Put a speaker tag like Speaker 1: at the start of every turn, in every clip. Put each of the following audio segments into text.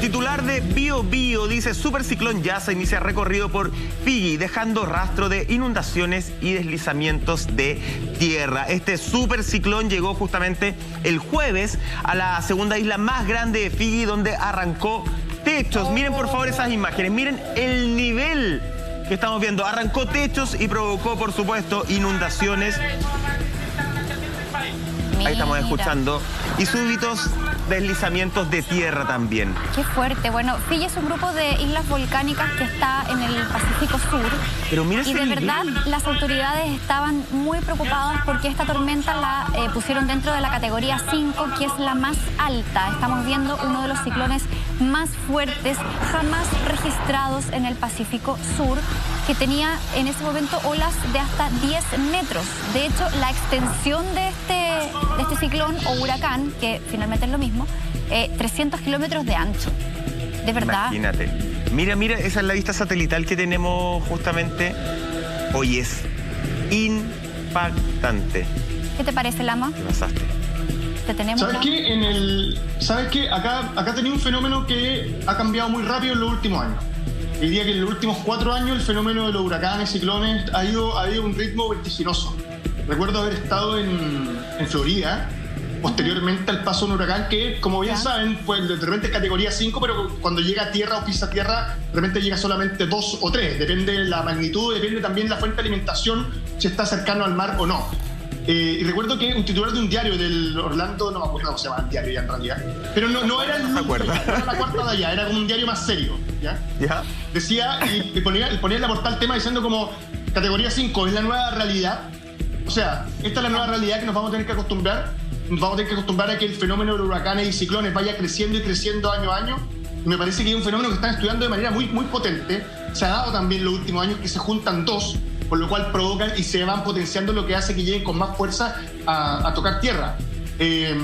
Speaker 1: Titular de Bio Bio dice Super Ciclón se inicia recorrido por Fiji dejando rastro de inundaciones y deslizamientos de tierra. Este super ciclón llegó justamente el jueves a la segunda isla más grande de Fiji donde arrancó techos. Miren por favor esas imágenes, miren el nivel que estamos viendo. Arrancó techos y provocó por supuesto inundaciones. Ahí estamos escuchando. Y súbitos deslizamientos de tierra también.
Speaker 2: Qué fuerte. Bueno, Fiji es un grupo de islas volcánicas que está en el Pacífico Sur.
Speaker 1: Pero mira
Speaker 2: Y de verdad las autoridades estaban muy preocupadas porque esta tormenta la eh, pusieron dentro de la categoría 5, que es la más alta. Estamos viendo uno de los ciclones más fuertes jamás registrados en el Pacífico Sur, que tenía en ese momento olas de hasta 10 metros. De hecho, la extensión de este, de este ciclón o huracán, que finalmente es lo mismo, 300 eh, kilómetros de ancho. De verdad.
Speaker 1: Imagínate. Mira, mira, esa es la vista satelital que tenemos justamente. Hoy es impactante.
Speaker 2: ¿Qué te parece, Lama?
Speaker 1: ¿Qué pasaste?
Speaker 2: Te tenemos.
Speaker 3: ¿Sabes qué? En el, ¿Sabes qué? Acá, acá tenía un fenómeno que ha cambiado muy rápido en los últimos años. Diría que en los últimos cuatro años el fenómeno de los huracanes, ciclones, ha ido, ha ido a un ritmo vertiginoso. Recuerdo haber estado en, en Florida posteriormente al paso de un huracán que, como bien saben, pues de repente es categoría 5, pero cuando llega a tierra o pisa tierra, de repente llega solamente 2 o 3. Depende de la magnitud, depende también de la fuente de alimentación, si está cercano al mar o no. Eh, y recuerdo que un titular de un diario del Orlando, no me acuerdo cómo se llama el diario ya en realidad, pero no, no era el
Speaker 1: no era
Speaker 3: la cuarta de allá, era como un diario más serio. ¿ya?
Speaker 1: ¿Ya?
Speaker 3: Decía, y, ponía, ponía en la portal tema diciendo como categoría 5 es la nueva realidad. O sea, esta es la nueva realidad que nos vamos a tener que acostumbrar vamos a tener que acostumbrar a que el fenómeno de huracanes y ciclones vaya creciendo y creciendo año a año. Y me parece que es un fenómeno que están estudiando de manera muy, muy potente. Se ha dado también en los últimos años que se juntan dos, por lo cual provocan y se van potenciando lo que hace que lleguen con más fuerza a, tocar tierra. Eh,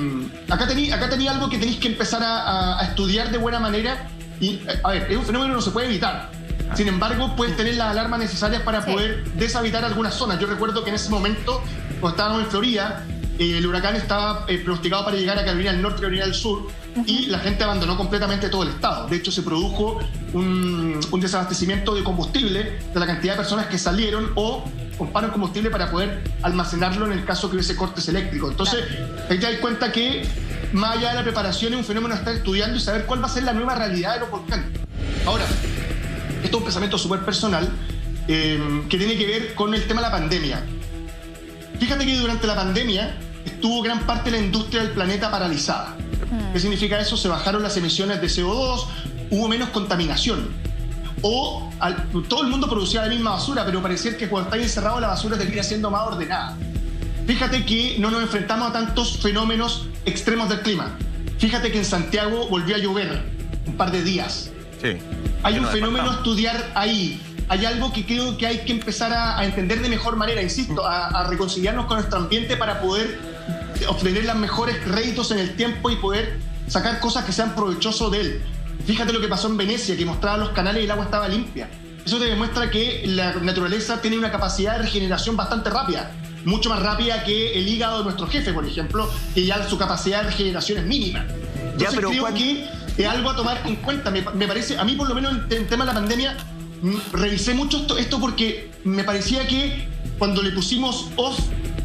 Speaker 3: acá tenía acá tenía algo que tenéis que empezar a, estudiar de buena manera. Y, a ver, es un fenómeno que no se puede evitar. Sin embargo, puedes tener las alarmas necesarias para poder deshabitar algunas zonas. Yo recuerdo que en ese momento, cuando estábamos en Florida, eh, el huracán estaba eh, pronosticado para llegar a Carolina del Norte y Carolina del Sur y la gente abandonó completamente todo el estado. De hecho, se produjo un, desabastecimiento de combustible de la cantidad de personas que salieron o compraron combustible para poder almacenarlo en el caso que hubiese cortes eléctricos. Entonces, ahí te das cuenta que más allá de la preparación es un fenómeno a estar estudiando y saber cuál va a ser la nueva realidad de los volcanes. Ahora, esto es un pensamiento súper personal eh, que tiene que ver con el tema de la pandemia. Fíjate que durante la pandemia estuvo gran parte de la industria del planeta paralizada. Hmm. ¿Qué significa eso? Se bajaron las emisiones de CO2, hubo menos contaminación. O todo el mundo producía la misma basura, pero parecía que cuando está encerrado la basura termina siendo más ordenada. Fíjate que no nos enfrentamos a tantos fenómenos extremos del clima. Fíjate que en Santiago volvió a llover un par de días.
Speaker 1: Sí.
Speaker 3: Hay un fenómeno a estudiar ahí hay algo que creo que hay que empezar a, entender de mejor manera, insisto, a, reconciliarnos con nuestro ambiente para poder obtener los mejores réditos en el tiempo y poder sacar cosas que sean provechosos de él. Fíjate lo que pasó en Venecia, que mostraba los canales y el agua estaba limpia. Eso te demuestra que la naturaleza tiene una capacidad de regeneración bastante rápida, mucho más rápida que el hígado de nuestro jefe, por ejemplo, que ya su capacidad de regeneración es mínima. Entonces, ya, pero creo que es algo a tomar en cuenta. Me, parece, a mí por lo menos en el tema de la pandemia, revisé mucho esto, porque me parecía que cuando le pusimos off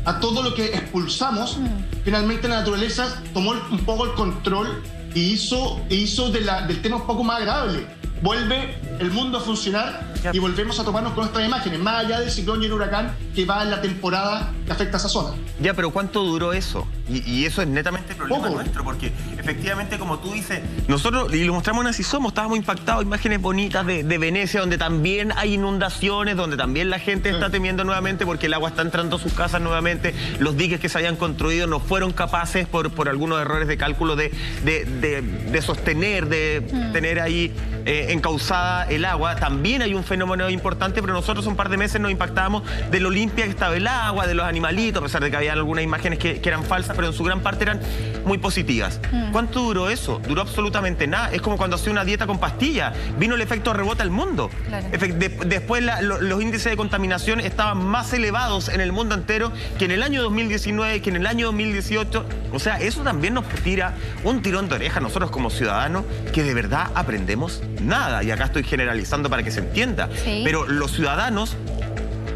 Speaker 3: a todo lo que expulsamos, mm. finalmente la naturaleza tomó un poco el control y hizo, hizo del tema un poco más agradable. Vuelve el mundo a funcionar y volvemos a tomarnos con nuestras imágenes, más allá del ciclón y el huracán que va en la temporada que afecta a esa zona.
Speaker 1: Ya, pero ¿cuánto duró eso? Y, eso es netamente problema nuestro, porque efectivamente, como tú dices, nosotros, y lo mostramos en Así Somos, estábamos impactados, imágenes bonitas de, Venecia, donde también hay inundaciones, donde también la gente está temiendo nuevamente porque el agua está entrando a sus casas nuevamente, los diques que se habían construido no fueron capaces por, por algunos errores de cálculo de, de, sostener, de mm. tener ahí eh, encauzada el agua. También hay un fenómeno importante, pero nosotros un par de meses nos impactábamos de lo limpia que estaba el agua, de los animalitos, a pesar de que había algunas imágenes que, que eran falsas, pero en su gran parte eran muy positivas.
Speaker 2: Mm.
Speaker 1: ¿Cuánto duró eso? Duró absolutamente nada. Es como cuando hacía una dieta con pastillas. Vino el efecto rebota al mundo.
Speaker 2: Claro.
Speaker 1: Efe- de- después la- lo- los índices de contaminación estaban más elevados en el mundo entero que en el año 2019, que en el año 2018. O sea, eso también nos tira un tirón de oreja a nosotros como ciudadanos que de verdad aprendemos nada. Y acá estoy generalizando para que se entienda.
Speaker 2: Sí.
Speaker 1: Pero los ciudadanos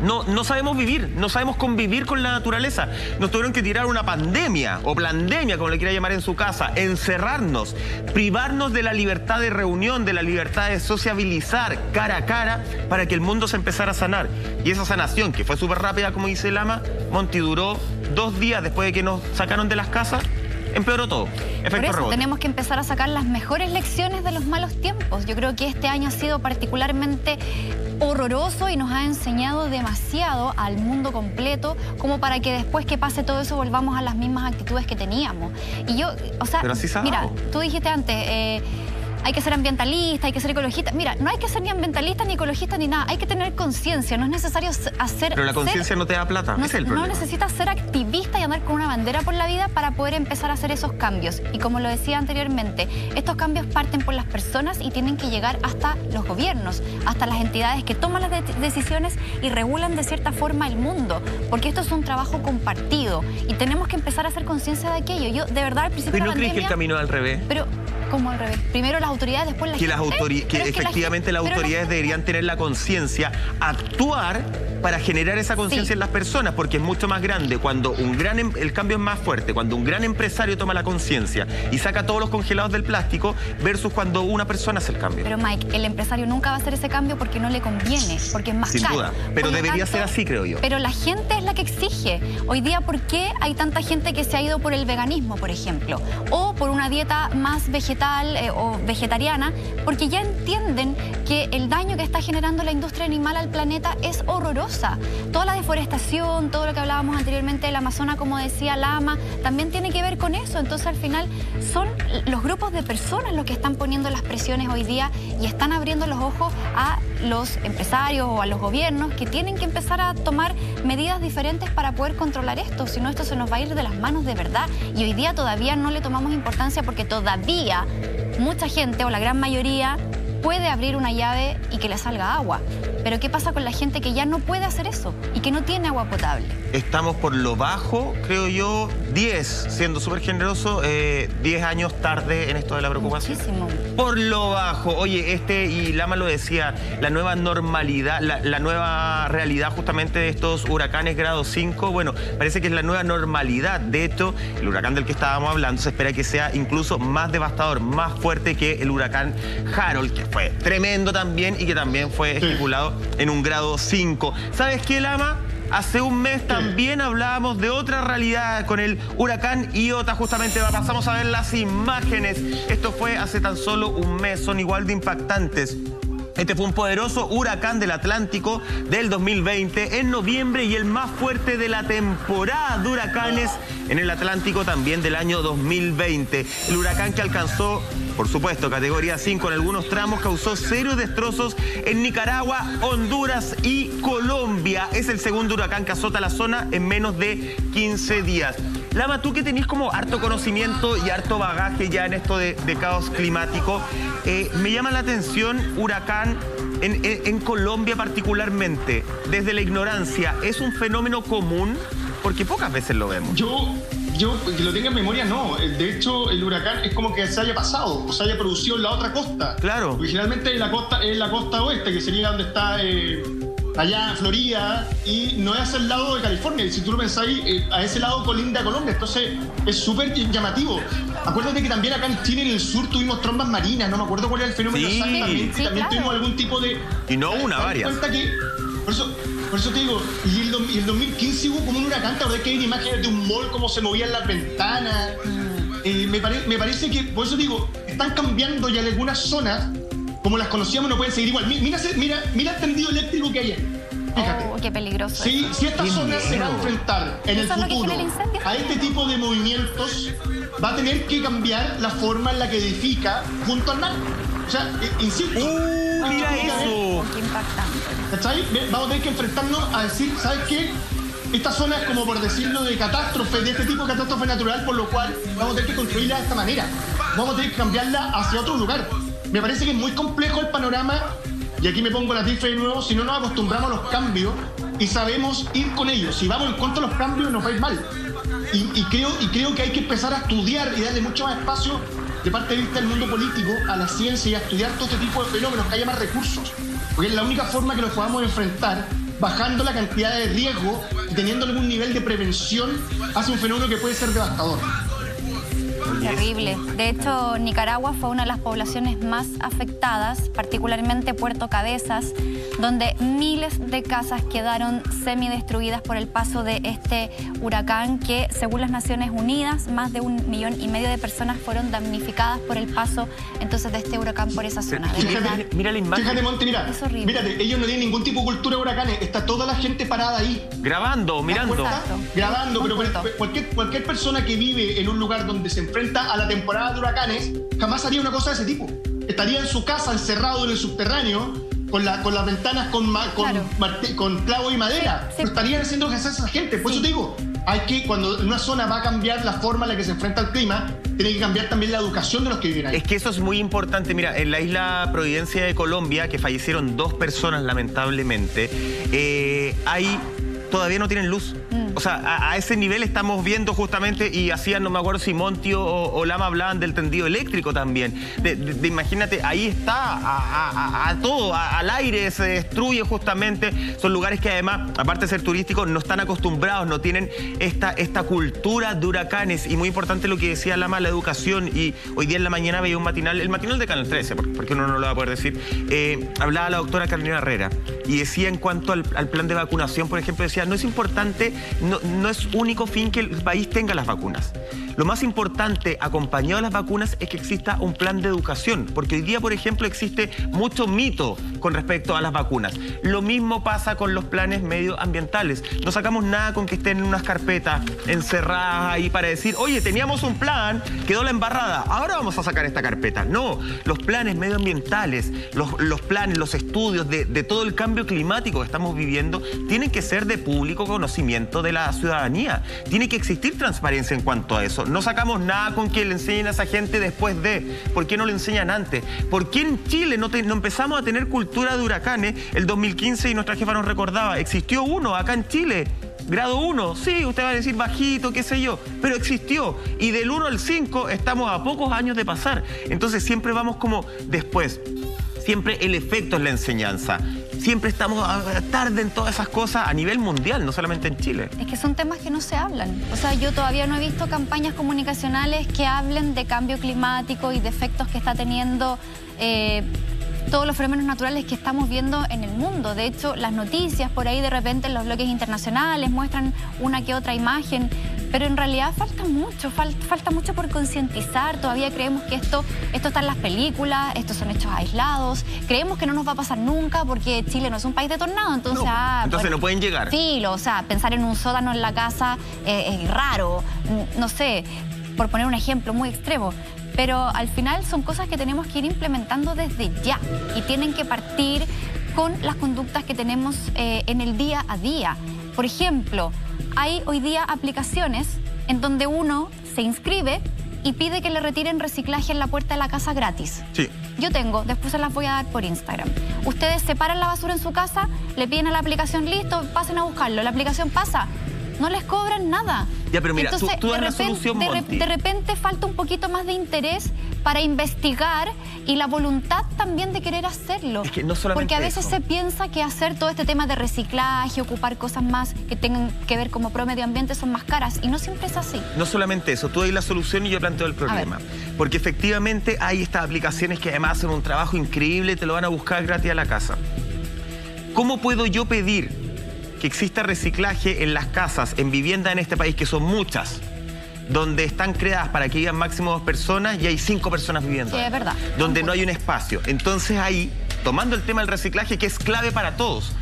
Speaker 1: no, no sabemos vivir, no sabemos convivir con la naturaleza. Nos tuvieron que tirar una pandemia o pandemia, como le quiera llamar en su casa, encerrarnos, privarnos de la libertad de reunión, de la libertad de sociabilizar cara a cara para que el mundo se empezara a sanar. Y esa sanación, que fue súper rápida, como dice Lama, Monty duró dos días después de que nos sacaron de las casas, empeoró todo.
Speaker 2: Por
Speaker 1: Efecto
Speaker 2: eso
Speaker 1: rebote.
Speaker 2: tenemos que empezar a sacar las mejores lecciones de los malos tiempos. Yo creo que este año ha sido particularmente horroroso y nos ha enseñado demasiado al mundo completo como para que después que pase todo eso volvamos a las mismas actitudes que teníamos. Y yo, o sea,
Speaker 1: Pero así
Speaker 2: mira, tú dijiste antes, eh, hay que ser ambientalista, hay que ser ecologista. Mira, no hay que ser ni ambientalista ni ecologista ni nada, hay que tener conciencia, no es necesario hacer...
Speaker 1: Pero la conciencia no te da plata,
Speaker 2: no,
Speaker 1: es el
Speaker 2: no
Speaker 1: problema.
Speaker 2: necesitas ser activista y andar con una bandera por la vida para poder empezar a hacer esos cambios. Y como lo decía anteriormente, estos cambios parten por las personas y tienen que llegar hasta los gobiernos, hasta las entidades que toman las de- decisiones y regulan de cierta forma el mundo. Porque esto es un trabajo compartido y tenemos que empezar a hacer conciencia de aquello. Yo, de verdad, al principio
Speaker 1: ¿Pero
Speaker 2: de
Speaker 1: no crees que el camino es al revés?
Speaker 2: Pero, como al revés. Primero las autoridades, después la
Speaker 1: que
Speaker 2: gente.
Speaker 1: las que
Speaker 2: es la
Speaker 1: efectivamente las
Speaker 2: la
Speaker 1: autoridades deberían tener la conciencia, actuar para generar esa conciencia
Speaker 2: Sí.
Speaker 1: en las personas, porque es mucho más grande cuando un gran em- el cambio es más fuerte, cuando un gran empresario toma la conciencia y saca todos los congelados del plástico versus cuando una persona hace el cambio.
Speaker 2: Pero Mike, el empresario nunca va a hacer ese cambio porque no le conviene, porque es más
Speaker 1: Sin
Speaker 2: caro.
Speaker 1: duda. Pero
Speaker 2: Por
Speaker 1: debería ser así, creo yo.
Speaker 2: Pero la gente es la que exige. Hoy día, ¿por qué hay tanta gente que se ha ido por el veganismo, por ejemplo? O por una dieta más vegetal eh, o vegetariana, porque ya entienden que el daño que está generando la industria animal al planeta es Toda la deforestación, todo lo que hablábamos anteriormente del Amazonas, como decía Lama, también tiene que ver con eso. Entonces, al final, son los grupos de personas los que están poniendo las presiones hoy día y están abriendo los ojos a los empresarios o a los gobiernos que tienen que empezar a tomar medidas diferentes para poder controlar esto. Si no, esto se nos va a ir de las manos de verdad. Y hoy día todavía no le tomamos importancia porque todavía mucha gente o la gran mayoría puede abrir una llave y que le salga agua. Pero ¿qué pasa con la gente que ya no puede hacer eso y que no tiene agua potable?
Speaker 1: Estamos por lo bajo, creo yo, 10, siendo súper generoso, eh, 10 años tarde en esto de la preocupación.
Speaker 2: Muchísimo.
Speaker 1: Por lo bajo. Oye, este, y Lama lo decía, la nueva normalidad, la, la nueva realidad justamente de estos huracanes grado 5, bueno, parece que es la nueva normalidad. De hecho, el huracán del que estábamos hablando se espera que sea incluso más devastador, más fuerte que el huracán Harold, que fue tremendo también y que también fue
Speaker 3: Sí.
Speaker 1: En un grado 5. ¿Sabes qué, Lama? Hace un mes también hablábamos de otra realidad con el huracán Iota. Justamente pasamos a ver las imágenes. Esto fue hace tan solo un mes, son igual de impactantes. Este fue un poderoso huracán del Atlántico del 2020 en noviembre y el más fuerte de la temporada de huracanes en el Atlántico también del año 2020. El huracán que alcanzó, por supuesto, categoría 5 en algunos tramos, causó serios destrozos en Nicaragua, Honduras y Colombia. Es el segundo huracán que azota la zona en menos de 15 días. Lama, tú que tenés como harto conocimiento y harto bagaje ya en esto de, de caos climático, eh, me llama la atención huracán en, en- en Colombia particularmente, desde la ignorancia, ¿es un fenómeno común? Porque pocas veces lo vemos.
Speaker 3: Yo, yo, que lo tenga en memoria, no. De hecho, el huracán es como que se haya pasado o se haya producido en la otra costa.
Speaker 1: Claro.
Speaker 3: Originalmente en la costa, en la costa oeste, que sería donde está eh, allá Florida, y no es hacia el lado de California. Y si tú lo pensáis, eh, a ese lado colinda Colombia. Entonces, es súper llamativo. Acuérdate que también acá en Chile, en el sur, tuvimos trombas marinas. No me acuerdo cuál era el fenómeno
Speaker 1: Sí.
Speaker 3: exactamente.
Speaker 2: Sí,
Speaker 3: también
Speaker 2: claro.
Speaker 3: tuvimos algún tipo de.
Speaker 1: Y no una,
Speaker 3: ¿Te
Speaker 1: varias.
Speaker 3: cuenta que, por eso, por eso te digo, y el, do- y el 2015 hubo como un huracán, ¿te que hay imágenes de un mall, cómo se movían las ventanas? Eh, me, pare- me parece que, por eso digo, están cambiando ya en algunas zonas, como las conocíamos, no pueden seguir igual. Mi- Mira, mira, mira el tendido eléctrico que hay ahí. Fíjate.
Speaker 2: Oh, qué peligroso.
Speaker 3: Si, si esta
Speaker 1: Qué
Speaker 3: zona se va a enfrentar en el futuro a este tipo de movimientos, va a tener que cambiar la forma en la que edifica junto al mar. O sea, eh, insisto.
Speaker 1: ¡Uh, mira
Speaker 3: que haber-
Speaker 1: eso!
Speaker 2: Qué impactante.
Speaker 3: Vamos a tener que enfrentarnos a decir, ¿sabes qué? esta zona es como por decirlo de catástrofe, de este tipo de catástrofe natural, por lo cual vamos a tener que construirla de esta manera. Vamos a tener que cambiarla hacia otro lugar. Me parece que es muy complejo el panorama, y aquí me pongo la tifra de nuevo, si no nos acostumbramos a los cambios y sabemos ir con ellos. Si vamos en contra de los cambios, nos va a ir mal. Y, creo, y creo que hay que empezar a estudiar y darle mucho más espacio de parte de vista del mundo político a la ciencia y a estudiar todo este tipo de fenómenos, que haya más recursos. Porque es la única forma que los podamos enfrentar bajando la cantidad de riesgo y teniendo algún nivel de prevención hacia un fenómeno que puede ser devastador.
Speaker 2: Terrible. De hecho, Nicaragua fue una de las poblaciones más afectadas, particularmente Puerto Cabezas, donde miles de casas quedaron semidestruidas por el paso de este huracán que, según las Naciones Unidas, más de un millón y medio de personas fueron damnificadas por el paso entonces de este huracán por esa zona.
Speaker 3: Fíjate, mira la imagen. Fíjate, Monte, mira. Es horrible. Mírate, ellos no tienen ningún tipo de cultura de huracanes. Está toda la gente parada ahí.
Speaker 1: Grabando, mirando.
Speaker 3: Grabando, pero cualquier, cualquier persona que vive en un lugar donde se enfrenta a la temporada de huracanes jamás haría una cosa de ese tipo. Estaría en su casa encerrado en el subterráneo con, la, con las ventanas con, con, clavo y madera. estarían haciendo que esa gente. Por eso te digo, hay que, cuando una zona va a cambiar la forma en la que se enfrenta al clima, tiene que cambiar también la educación de los que viven ahí.
Speaker 1: Es que eso es muy importante. Mira, en la isla Providencia de Colombia, que fallecieron dos personas lamentablemente, eh, ahí todavía no tienen luz. O sea, a, ese nivel estamos viendo justamente, y hacían, no me acuerdo si Montio o, Lama hablaban del tendido eléctrico también. De, imagínate, ahí está, a, todo, al aire se destruye justamente. Son lugares que además, aparte de ser turísticos, no están acostumbrados, no tienen esta, esta cultura de huracanes. Y muy importante lo que decía Lama, la educación. Y hoy día en la mañana veía un matinal, el matinal de Canal 13, porque uno no lo va a poder decir. Eh, hablaba la doctora Carolina Herrera y decía en cuanto al plan de vacunación, por ejemplo, decía, no es importante no, es único fin que el país tenga las vacunas. Lo más importante, acompañado de las vacunas, es que exista un plan de educación, porque hoy día, por ejemplo, existe mucho mito con respecto a las vacunas. Lo mismo pasa con los planes medioambientales. No sacamos nada con que estén unas carpetas encerradas ahí para decir, oye, teníamos un plan, quedó la embarrada, ahora vamos a sacar esta carpeta. No, los planes medioambientales, los, planes, los estudios de, de todo el cambio climático que estamos viviendo, tienen que ser de público conocimiento de la ciudadanía. Tiene que existir transparencia en cuanto a eso. No sacamos nada con que le enseñen a esa gente después de. ¿Por qué no le enseñan antes? ¿Por qué en Chile no, no empezamos a tener cultura de huracanes el 2015 y nuestra jefa nos recordaba? Existió uno acá en Chile. Grado 1, sí, usted va a decir bajito, qué sé yo, pero existió. Y del 1 al 5 estamos a pocos años de pasar. Entonces siempre vamos como después. Siempre el efecto es la enseñanza siempre estamos tarde en todas esas cosas a nivel mundial, no solamente en Chile.
Speaker 2: Es que son temas que no se hablan. O sea, yo todavía no he visto campañas comunicacionales que hablen de cambio climático y de efectos que está teniendo eh, todos los fenómenos naturales que estamos viendo en el mundo. De hecho, las noticias por ahí de repente en los bloques internacionales muestran una que otra imagen pero en realidad falta mucho, falta mucho por concientizar. Todavía creemos que esto, esto está en las películas, estos son hechos aislados. Creemos que no nos va a pasar nunca porque Chile no es un país de tornado. Entonces, no,
Speaker 1: ah, entonces no pueden llegar.
Speaker 2: Sí, o sea, pensar en un sótano en la casa eh, es raro. No sé, por poner un ejemplo muy extremo. Pero al final son cosas que tenemos que ir implementando desde ya y tienen que partir con las conductas que tenemos eh, en el día a día. Por ejemplo, hay hoy día aplicaciones en donde uno se inscribe y pide que le retiren reciclaje en la puerta de la casa gratis.
Speaker 1: Sí.
Speaker 2: Yo tengo, después se las voy a dar por Instagram. Ustedes separan la basura en su casa, le piden a la aplicación, listo, pasen a buscarlo. La aplicación pasa, no les cobran nada.
Speaker 1: Ya, pero mira, tú, de, repente, solución,
Speaker 2: de, repente falta un poquito más de interés para investigar y la voluntad también de querer hacerlo.
Speaker 1: Es que no solamente
Speaker 2: Porque a veces se piensa que hacer todo este tema de reciclaje, ocupar cosas más que tengan que ver como pro medio ambiente son más caras y no siempre es así.
Speaker 1: No solamente eso, tú hay la solución y yo planteo el problema. Porque efectivamente hay estas aplicaciones que además hacen un trabajo increíble y te lo van a buscar gratis a la casa. ¿Cómo puedo yo pedir que exista reciclaje en las casas, en vivienda en este país, que son muchas, donde están creadas para que vivan máximo dos personas y hay cinco personas viviendo.
Speaker 2: Sí, es verdad.
Speaker 1: Donde no hay un espacio. Entonces ahí, tomando el tema del reciclaje, que es clave para todos,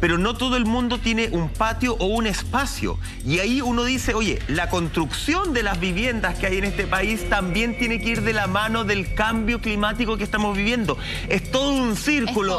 Speaker 1: pero no todo el mundo tiene un patio o un espacio. Y ahí uno dice, oye, la construcción de las viviendas que hay en este país también tiene que ir de la mano del cambio climático que estamos viviendo. Es todo un círculo.